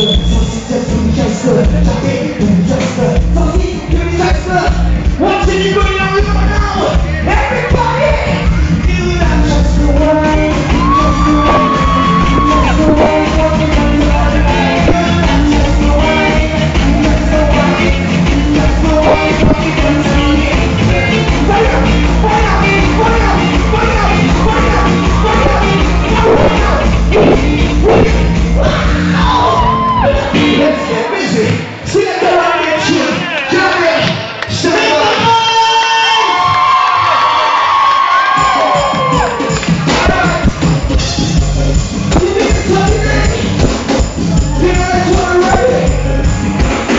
Siz de tüm kestir